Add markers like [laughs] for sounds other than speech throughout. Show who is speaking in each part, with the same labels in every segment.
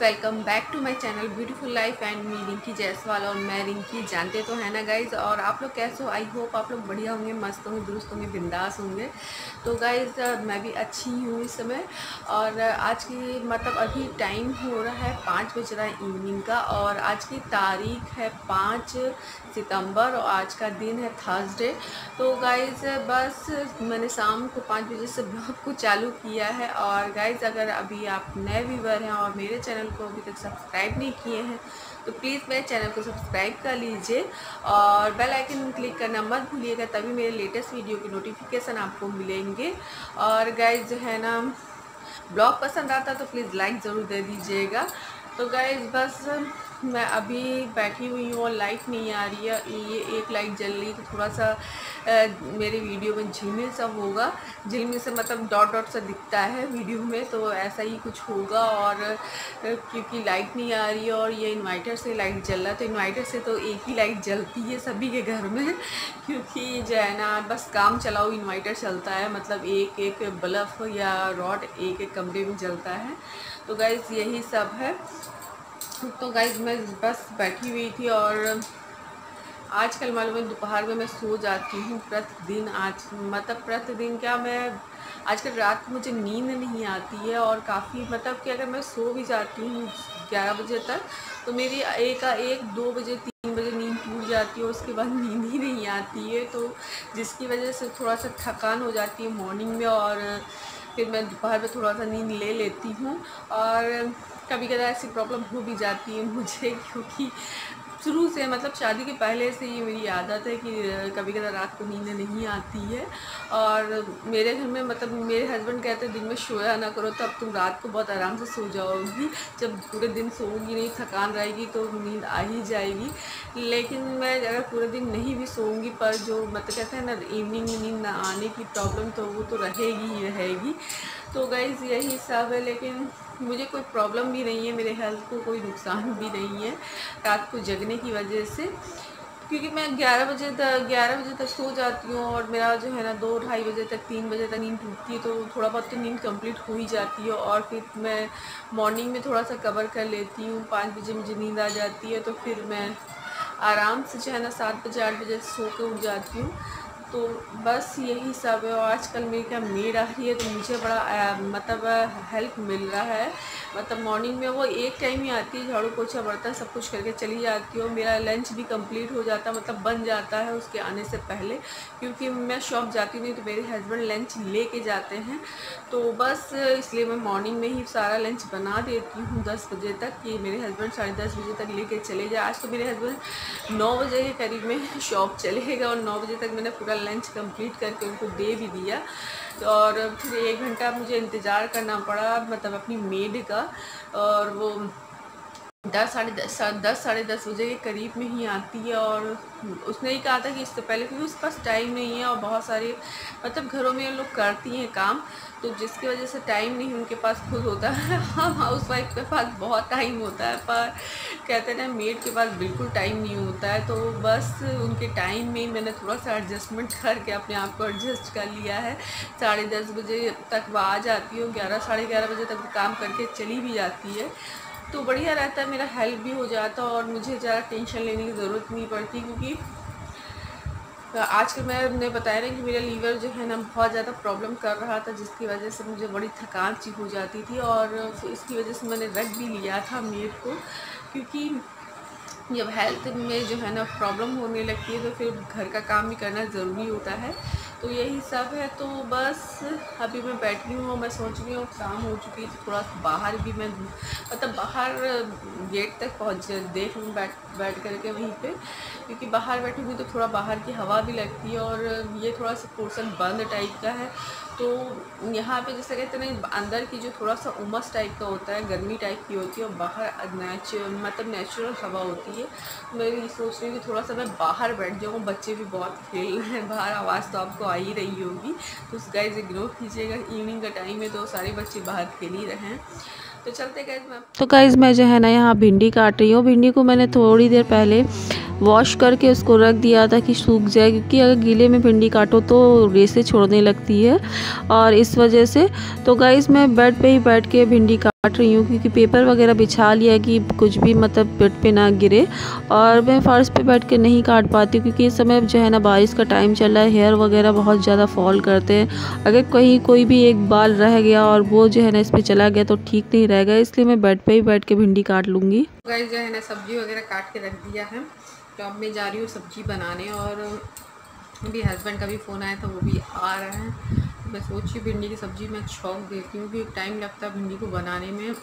Speaker 1: Welcome back to my channel beautiful life and me Rinki Jaiswal और मैं रिंकी जानते तो है ना गाइज़ और आप लोग कैसे हो? आई होप आप लोग बढ़िया होंगे, मस्त होंगे, दुरुस्त होंगे, बिंदास होंगे। तो गाइज़ मैं भी अच्छी हूँ इस समय और आज की मतलब अभी टाइम हो रहा है पाँच बज रहा है इवनिंग का और आज की तारीख है पाँच सितंबर और आज का दिन है थर्सडे तो गाइज़ बस मैंने शाम को पाँच बजे से ब्लॉग को चालू किया है और गाइज़ अगर अभी आप नए व्यूवर हैं और मेरे चैनल को अभी तक सब्सक्राइब नहीं किए हैं तो प्लीज़ मेरे चैनल को सब्सक्राइब कर लीजिए और बेल आइकन क्लिक करना मत भूलिएगा, तभी मेरे लेटेस्ट वीडियो के नोटिफिकेशन आपको मिलेंगे। और गाइज़ जो है ना ब्लॉग पसंद आता तो प्लीज़ लाइक ज़रूर दे दीजिएगा। तो गाइज़ बस मैं अभी बैठी हुई हूँ और लाइट नहीं आ रही है। ये एक लाइट जल रही तो थोड़ा सा आ, मेरे वीडियो में झिलमिल सा होगा। झिलमिल से मतलब डॉट डॉट सा दिखता है वीडियो में तो ऐसा ही कुछ होगा और क्योंकि लाइट नहीं आ रही है और ये इन्वर्टर से लाइट जल रहा है तो इन्वर्टर से तो एक ही लाइट जलती है सभी के घर में [laughs] क्योंकि जो है ना बस काम चलाओ इन्वर्टर चलता है मतलब एक एक बल्ब या रॉड एक एक कमरे में जलता है। तो गैस यही सब है। तो गाइज़ मैं बस बैठी हुई थी और आजकल मालूम है दोपहर में मैं सो जाती हूँ, प्रतिदिन आज मतलब प्रतिदिन क्या मैं, आजकल रात को मुझे नींद नहीं आती है और काफ़ी मतलब कि अगर मैं सो भी जाती हूँ ग्यारह बजे तक तो मेरी एक एक, दो बजे, तीन बजे नींद टूट जाती है उसके बाद नींद ही नहीं आती है। तो जिसकी वजह से थोड़ा सा थकान हो जाती है मॉर्निंग में और फिर मैं दोपहर में थोड़ा सा नींद ले लेती हूँ और कभी कभी ऐसी प्रॉब्लम हो भी जाती है मुझे, [laughs] क्योंकि शुरू से मतलब शादी के पहले से ये मेरी आदत है कि कभी कभी रात को नींद नहीं आती है। और मेरे घर में मतलब मेरे हस्बैंड कहते हैं, दिन में सोया ना करो, तब तुम रात को बहुत आराम से सो जाओगी। जब पूरे दिन सोऊँगी नहीं, थकान रहेगी तो नींद आ ही जाएगी। लेकिन मैं अगर पूरे दिन नहीं भी सोऊँगी, पर जो मतलब कहते हैं ना इवनिंग में नींद ना आने की प्रॉब्लम तो वो तो रहेगी ही रहेगी। तो गई यही सब है, लेकिन मुझे कोई प्रॉब्लम भी नहीं है, मेरे हेल्थ को कोई नुकसान भी नहीं है, रात को जगने की वजह से। क्योंकि मैं 11 बजे तक 11 बजे तक सो जाती हूँ और मेरा जो है ना, दो ढाई बजे तक, तीन बजे तक नींद टूटती है तो थोड़ा बहुत तो नींद कंप्लीट हो ही जाती है और फिर मैं मॉर्निंग में थोड़ा सा कवर कर लेती हूँ, पाँच बजे मुझे नींद आ जाती है तो फिर मैं आराम से जो है ना सात बजे, आठ बजे सो के उठ जाती हूँ। तो बस यही सब है और आजकल मेरी क्या मेड आ रही है तो मुझे बड़ा आ, मतलब हेल्प मिल रहा है। मतलब मॉर्निंग में वो एक टाइम ही आती है झाड़ू पोछा बर्तन सब कुछ करके चली जाती हो। मेरा लंच भी कंप्लीट हो जाता मतलब बन जाता है उसके आने से पहले क्योंकि मैं शॉप जाती नहीं तो मेरे हस्बैंड लंच ले के जाते हैं। तो बस इसलिए मैं मॉर्निंग में ही सारा लंच बना देती हूँ दस बजे तक कि मेरे हस्बैंड साढ़े दस बजे तक लेके चले जाए। आज तो मेरे हस्बैंड नौ बजे के करीब में शॉप चलेगा और नौ बजे तक मैंने पूरा लंच कंप्लीट करके उनको दे भी दिया। और फिर एक घंटा मुझे इंतज़ार करना पड़ा मतलब अपनी मेड का। और वो दस साढ़े दस दस साढ़े दस बजे के करीब में ही आती है और उसने ही कहा था कि इससे पहले क्योंकि उसके पास टाइम नहीं है और बहुत सारे मतलब घरों में लोग करती हैं काम तो जिसकी वजह से टाइम नहीं उनके पास खुद होता है। [laughs] हाँ हाउस वाइफ के पास बहुत टाइम होता है, पर कहते हैं मेड के पास बिल्कुल टाइम नहीं होता है तो बस उनके टाइम में ही मैंने थोड़ा सा एडजस्टमेंट करके अपने आप को एडजस्ट कर लिया है। साढ़े दस बजे तक वो आ जाती है ग्यारह, साढ़े ग्यारह बजे तक काम करके चली भी जाती है। तो बढ़िया रहता है, मेरा हेल्प भी हो जाता और मुझे ज़्यादा टेंशन लेने की ज़रूरत नहीं पड़ती क्योंकि, आजकल मैंने बताया ना कि मेरा लीवर जो है ना, बहुत ज़्यादा प्रॉब्लम कर रहा था, जिसकी वजह से मुझे बड़ी थकान सी हो जाती थी और इसकी वजह से मैंने रख भी लिया था मेड को क्योंकि जब हेल्थ में जो है ना प्रॉब्लम होने लगती है तो फिर घर का काम भी करना ज़रूरी होता है। तो यही सब है तो बस अभी मैं बैठी हूँ मैं सोच रही हूँ शाम हो चुकी है तो थोड़ा बाहर भी मैं मतलब बाहर गेट तक पहुँच देख लूँ बैठ बैठ करके वहीं पे, क्योंकि बाहर बैठी हुई तो थोड़ा बाहर की हवा भी लगती है और ये थोड़ा सा पोर्सन बंद टाइप का है। तो यहाँ पे जैसे कहते हैं अंदर की जो थोड़ा सा उमस टाइप का होता है, गर्मी टाइप की होती है और बाहर नेचुरल मतलब नेचुरल हवा होती है मैं ये सोच रही हूँ कि थोड़ा सा मैं बाहर बैठ जाऊँ। बच्चे भी बहुत खेल रहे हैं बाहर, आवाज़ तो आपको आ ही रही होगी। तो उस गाइज़ इग्नोर कीजिएगा इवनिंग का टाइम है तो सारे बच्चे बाहर खेल ही रहे हैं। तो चलते मैं
Speaker 2: तो गाइज़ मैं जो है ना यहाँ भिंडी काट रही हूँ। भिंडी को मैंने थोड़ी देर पहले वॉश करके उसको रख दिया था कि सूख जाए, क्योंकि अगर गीले में भिंडी काटो तो रेसे छोड़ने लगती है। और इस वजह से तो गाइज़ मैं बेड पे ही बैठ के भिंडी काट रही हूँ क्योंकि पेपर वगैरह बिछा लिया कि कुछ भी मतलब बेड पे ना गिरे। और मैं फर्श पे बैठ के नहीं काट पाती क्योंकि इस समय जो है ना बारिश का टाइम चल रहा है हेयर वगैरह बहुत ज़्यादा फॉल करते हैं। अगर कहीं कोई भी एक बाल रह गया और वो जो है ना इस पर चला गया तो ठीक नहीं रहेगा, इसलिए मैं बेड पर ही बैठ के भिंडी काट लूँगी।
Speaker 1: जो है ना सब्ज़ी वगैरह काट के रख दिया है। तो अब मैं जा रही हूँ सब्ज़ी बनाने और अभी हस्बैंड का भी फ़ोन आया था, वो भी आ रहा है। मैं सोची भिंडी की सब्ज़ी मैं छौक देती हूँ कि टाइम लगता है भिंडी को बनाने में,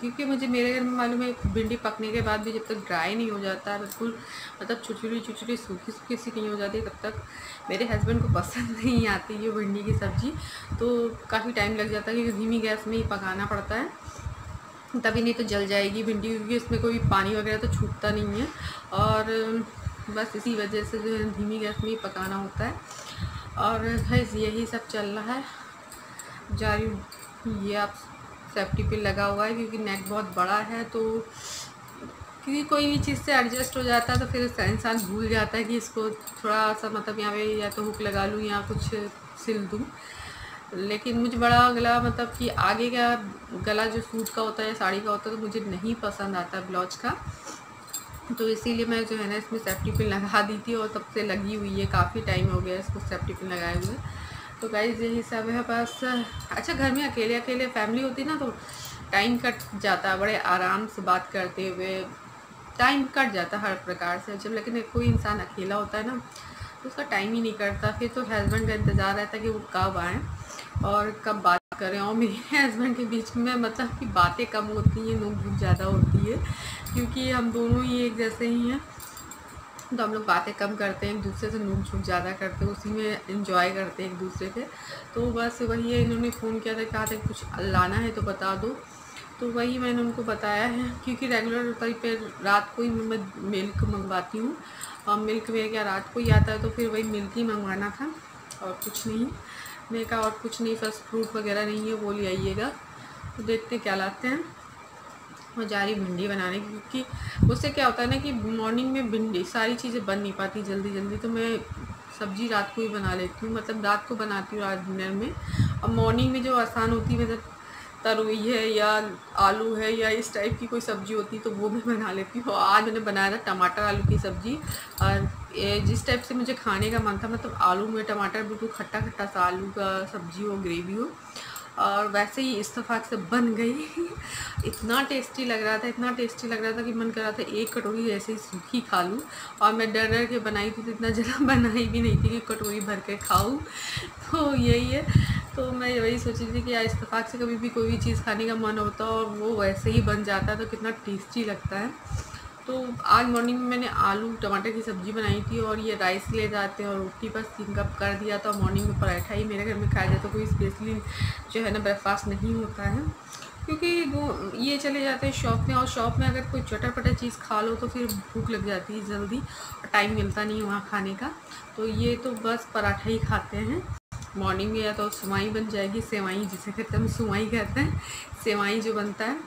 Speaker 1: क्योंकि मुझे मेरे घर में मालूम है भिंडी पकने के बाद भी जब तक ड्राई नहीं हो जाता है बिल्कुल मतलब छुचुरी छुचुरी सूखी सूखी सी नहीं हो जाती, तब तक मेरे हस्बैंड को पसंद [laughs] नहीं आती ये भिंडी की सब्ज़ी। तो काफ़ी टाइम लग जाता है क्योंकि धीमी गैस में ही पकाना पड़ता है। तभी नहीं तो जल जाएगी भिंडी, क्योंकि इसमें कोई पानी वगैरह तो छूटता नहीं है। और बस इसी वजह से जो है धीमी गैस में ही पकाना होता है। और भैंस यही सब चल रहा है। जा रही हूँ। ये आप सेफ्टी पिन लगा हुआ है क्योंकि नेक बहुत बड़ा है तो क्योंकि कोई भी चीज़ से एडजस्ट हो जाता है तो फिर इंसान भूल जाता है कि इसको थोड़ा सा मतलब यहाँ पे या तो हुक लगा लूँ या कुछ सिल दूँ। लेकिन मुझे बड़ा गला मतलब कि आगे का गला जो सूट का होता है या साड़ी का होता है तो मुझे नहीं पसंद आता ब्लाउज का। तो इसीलिए मैं जो है ना इसमें सेफ्टी पिन लगा दी थी और तब से लगी हुई है, काफ़ी टाइम हो गया इसको सेफ्टी पिन लगाए हुए। तो गाइज़ यही सब है बस। अच्छा घर में अकेले अकेले फैमिली होती ना तो टाइम कट जाता है बड़े आराम से बात करते हुए टाइम कट जाता हर प्रकार से। जब लेकिन कोई इंसान अकेला होता है ना तो उसका टाइम ही नहीं करता फिर तो हस्बैंड का इंतज़ार रहता है कि वो कब आएँ और कब बात करें। और मेरे हस्बैंड के बीच में मतलब कि बातें कम होती हैं नोक झुक ज़्यादा होती है, क्योंकि हम दोनों ही एक जैसे ही हैं। तो हम लोग बातें कम करते हैं, एक दूसरे से नोक झुक ज़्यादा करते हैं, उसी में इंजॉय करते हैं एक दूसरे से तो बस वही है, इन्होंने फ़ोन किया था कहा था कुछ लाना है तो बता दो। तो वही मैंने उनको बताया है, क्योंकि रेगुलर तरी पे रात को ही मैं मिल्क मंगवाती हूँ। और मिल्क में क्या रात को ही आता है तो फिर वही मिल्क ही मंगवाना था, और कुछ नहीं। मैं कहा और कुछ नहीं, फ़र्स्ट फ्रूट वगैरह नहीं है, वो ले आइएगा। तो देखते क्या लाते हैं। और जा रही भिंडी बनाने की, क्योंकि उससे क्या होता है ना कि मॉर्निंग में भिंडी, सारी चीज़ें बन नहीं पाती जल्दी जल्दी। तो मैं सब्ज़ी रात को ही बना लेती हूँ मतलब रात को बनाती हूँ रात डिनर में। और मॉर्निंग में जो आसान होती है मतलब तरुई है या आलू है या इस टाइप की कोई सब्ज़ी होती तो वो भी बना लेती हूँ। आज मैंने बनाया था टमाटर आलू की सब्ज़ी और जिस टाइप से मुझे खाने का मन था मतलब आलू में टमाटर बिल्कुल खट्टा खट्टा सा आलू का सब्ज़ी हो ग्रेवी हो और वैसे ही इस्तफाक से बन गई। इतना टेस्टी लग रहा था, इतना टेस्टी लग रहा था कि मन कर रहा था एक कटोरी ऐसे ही सूखी खा लूँ और मैं डर डर के बनाई थी तो इतना ज़रा [laughs] बनाई भी नहीं थी कि कटोरी भर के खाऊँ। तो यही है। तो मैं वही सोची थी कि इस्तफाक से कभी भी कोई भी चीज़ खाने का मन होता और वो वैसे ही बन जाता है तो कितना टेस्टी लगता है। तो आज मॉर्निंग में मैंने आलू, टमाटर की सब्ज़ी बनाई थी और ये राइस ले जाते हैं और रोटी बस तीन कप कर दिया था मॉर्निंग में पराठा ही मेरे घर में खाया जाता तो कोई स्पेशली जो है ना ब्रेकफास्ट नहीं होता है। क्योंकि वो ये चले जाते हैं शॉप में और शॉप में अगर कोई चटर पटर चीज़ खा लो तो फिर भूख लग जाती है जल्दी और टाइम मिलता नहीं वहाँ खाने का। तो ये तो बस पराठा ही खाते हैं। मॉर्निंग में या तो सुमाई बन जाएगी, सेवाई जिसे कहते हैं, हम सुमाई कहते हैं। सेवाई जो बनता है,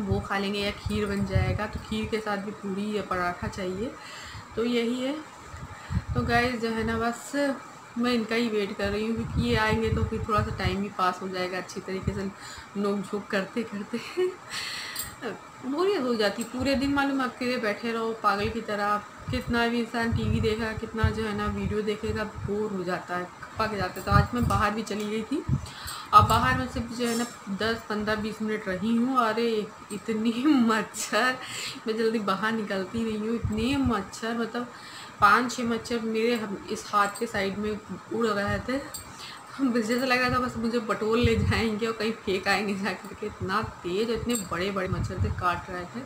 Speaker 1: वो खा लेंगे या खीर बन जाएगा तो खीर के साथ भी पूरी या पराठा चाहिए। तो यही है। तो गैस जो है ना, बस मैं इनका ही वेट कर रही हूँ, क्योंकि ये आएँगे तो फिर थोड़ा सा टाइम भी पास हो जाएगा अच्छी तरीके से। नोक झोंक करते करते। [laughs] बोरियत हो जाती। पूरे दिन मालूम अकेले बैठे रहो, पागल की तरह। कितना भी इंसान टीवी देखेगा कितना जो है ना वीडियो देखेगा बोर हो जाता है। पक जाता तो आज मैं बाहर भी चली गई थी। अब बाहर में सिर्फ़ जो है ना दस, पंद्रह, बीस मिनट रही हूँ। अरे, इतनी [laughs] मच्छर। मैं जल्दी बाहर निकलती नहीं हूँ। इतने मच्छर मतलब पाँच छः मच्छर मेरे इस हाथ के साइड में उड़ रहे थे। [laughs] जैसा लग रहा था बस मुझे बटोल ले जाएँगे और कहीं फेंक आएँगे जा करके इतना तेज़, इतने बड़े बड़े मच्छर थे काट रहे थे।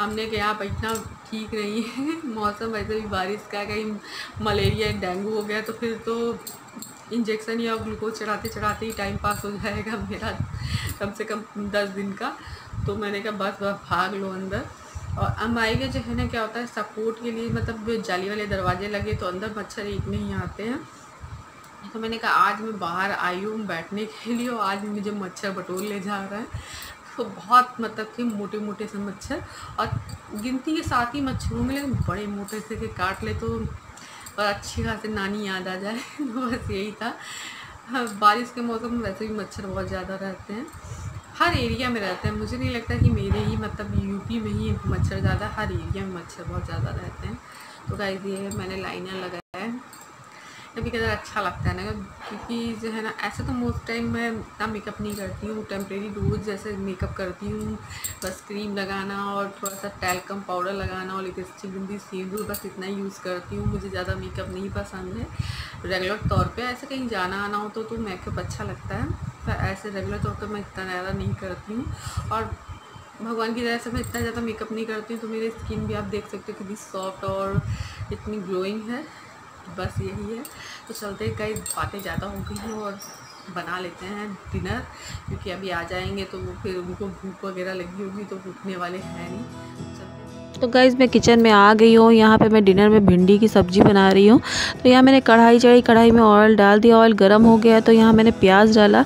Speaker 1: हमने कहा, यहाँ बैठना ठीक नहीं है। [laughs] मौसम वैसे भी बारिश का कहीं मलेरिया, डेंगू हो गया तो फिर तो इंजेक्शन या ग्लूकोज चढ़ाते चढ़ाते ही टाइम पास हो जाएगा मेरा, कम से कम दस दिन का। तो मैंने कहा, बस बस, भाग लो अंदर। और अम्बाई का जो है ना, क्या होता है सपोर्ट के लिए मतलब जाली वाले दरवाजे लगे तो अंदर मच्छर एक नहीं आते हैं। तो मैंने कहा, आज मैं बाहर आई हूँ बैठने के लिए और आज मुझे मच्छर बटोर ले जा रहा है। तो बहुत मतलब कि मोटे मोटे से मच्छर और गिनती के साथ ही मच्छरों में लेकिन बड़े मोटे से के काट ले तो और अच्छी खास नानी याद आ जाए [laughs] तो बस यही था। हाँ, बारिश के मौसम में वैसे भी मच्छर बहुत ज़्यादा रहते हैं। हर एरिया में रहते हैं। मुझे नहीं लगता कि मेरे ही मतलब यूपी में ही मच्छर ज़्यादा हर एरिया में मच्छर बहुत ज़्यादा रहते हैं। तो गाइज़ ये मैंने लाइनर लगाया है कभी कभी अच्छा लगता है ना क्योंकि जो है ना ऐसे तो मोस्ट टाइम मैं इतना मेकअप नहीं करती हूँ टेम्प्रेरी रोज जैसे मेकअप करती हूँ बस क्रीम लगाना और थोड़ा सा टैल्कम पाउडर लगाना और लिपस्टिक बिंदी सिंदूर बस इतना यूज़ करती हूँ मुझे ज़्यादा मेकअप नहीं पसंद है। रेगुलर तौर पर ऐसे कहीं जाना आना हो तो, तो मेकअप अच्छा लगता है पर ऐसे रेगुलर तौर पर मैं इतना ज़्यादा नहीं करती हूँ। और भगवान की दया से मैं इतना ज़्यादा मेकअप नहीं करती हूँ तो मेरी स्किन भी आप देख सकते हो कितनी सॉफ्ट और इतनी ग्लोइंग है। बस यही है। तो चलते कई बातें ज़्यादा हो गई हैं और बना लेते हैं डिनर, क्योंकि अभी आ जाएँगे तो वो फिर उनको भूख वगैरह लगी होगी तो उठने वाले हैं नहीं।
Speaker 2: तो गाइज़ मैं किचन में आ गई हूँ, यहाँ पे मैं डिनर में भिंडी की सब्ज़ी बना रही हूँ। तो यहाँ मैंने कढ़ाई चढ़ी कढ़ाई में ऑयल डाल दिया ऑयल गर्म हो गया तो यहाँ मैंने प्याज डाला।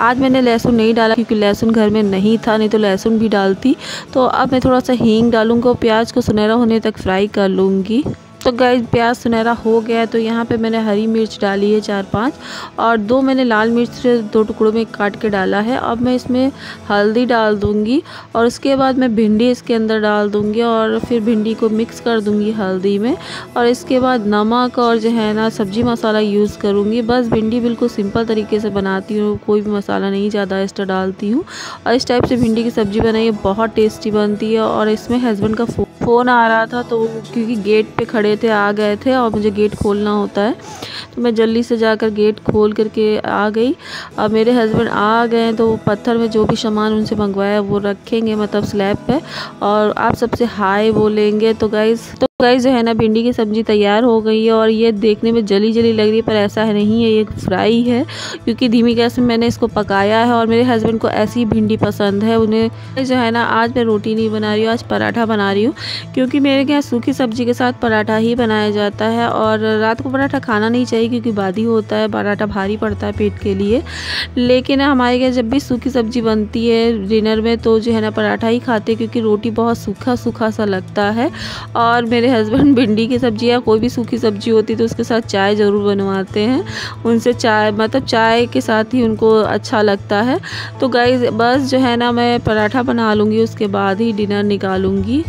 Speaker 2: आज मैंने लहसुन नहीं डाला, क्योंकि लहसुन घर में नहीं था, नहीं तो लहसुन भी डालती। तो अब मैं थोड़ा सा हींग डालूँगा प्याज को सुनहरा होने तक फ्राई कर लूँगी। तो गाइस प्याज सुनहरा हो गया है तो यहाँ पे मैंने हरी मिर्च डाली है चार पाँच, और दो मैंने लाल मिर्च दो टुकड़ों में काट के डाला है। अब मैं इसमें हल्दी डाल दूँगी, और उसके बाद मैं भिंडी इसके अंदर डाल दूँगी, और फिर भिंडी को मिक्स कर दूँगी हल्दी में, और इसके बाद नमक और जो है ना, सब्ज़ी मसाला यूज़ करूँगी। बस भिंडी बिल्कुल सिंपल तरीके से बनाती हूँ, कोई भी मसाला नहीं, ज़्यादा एक्स्ट्रा डालती हूँ, और इस टाइप से भिंडी की सब्ज़ी बनाई, बहुत टेस्टी बनती है, और इसमें हस्बैंड का फ़ोन आ रहा था तो क्योंकि गेट पे खड़े थे, आ गए थे और मुझे गेट खोलना होता है। तो मैं जल्दी से जाकर गेट खोल करके आ गई। अब मेरे हस्बैंड आ गए तो पत्थर में जो भी सामान उनसे मंगवाया वो रखेंगे मतलब स्लैब पे। और आप सबसे हाय बोलेंगे तो गाइज़ तो गाइस, जो है ना, भिंडी की सब्ज़ी तैयार हो गई है और ये देखने में जली जली लग रही है, पर ऐसा है नहीं है, ये फ्राई है, क्योंकि धीमी गैस में मैंने इसको पकाया है और मेरे हस्बैंड को ऐसी भिंडी पसंद है, उन्हें जो है ना, आज मैं रोटी नहीं बना रही हूँ, आज पराठा बना रही हूँ, क्योंकि मेरे यहाँ सूखी सब्ज़ी के साथ पराठा ही बनाया जाता है और रात को पराठा खाना नहीं चाहिए, क्योंकि बादी होता है, पराठा भारी पड़ता है पेट के लिए, लेकिन हमारे यहाँ जब भी सूखी सब्ज़ी बनती है डिनर में तो जो है ना, पराठा ही खाते क्योंकि रोटी बहुत सूखा सूखा सा लगता है और मेरे मेरे हस्बैंड भिंडी की सब्ज़ी या कोई भी सूखी सब्ज़ी होती तो उसके साथ चाय ज़रूर बनवाते हैं। उनसे चाय मतलब चाय के साथ ही उनको अच्छा लगता है। तो गाइज़ बस जो है ना मैं पराठा बना लूँगी, उसके बाद ही डिनर निकालूँगी।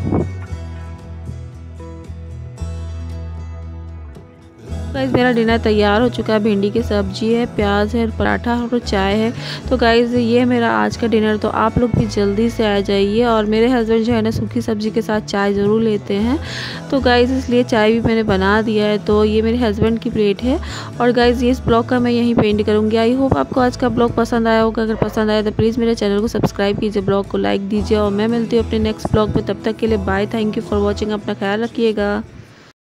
Speaker 2: गाइज़ मेरा डिनर तैयार हो चुका है। भिंडी की सब्ज़ी है, प्याज है, पराठा और चाय है। तो गाइज़ ये मेरा आज का डिनर तो आप लोग भी जल्दी से आ जाइए और मेरे हस्बैंड जो है ना, सूखी सब्ज़ी के साथ चाय ज़रूर लेते हैं। तो गाइज़ इसलिए चाय भी मैंने बना दिया है। तो ये मेरे हस्बैंड की प्लेट है और गाइज़ ये इस ब्लॉग का मैं यहीं पेंट करूँगी। आई होप आपको आज का ब्लॉग पसंद आया होगा। अगर पसंद आया तो प्लीज़ मेरे चैनल को सब्सक्राइब कीजिए, ब्लॉग को लाइक दीजिए और मैं मिलती हूँ अपने नेक्स्ट ब्लॉग में। तब तक के लिए bye thank you for watching अपना ख्याल रखिएगा।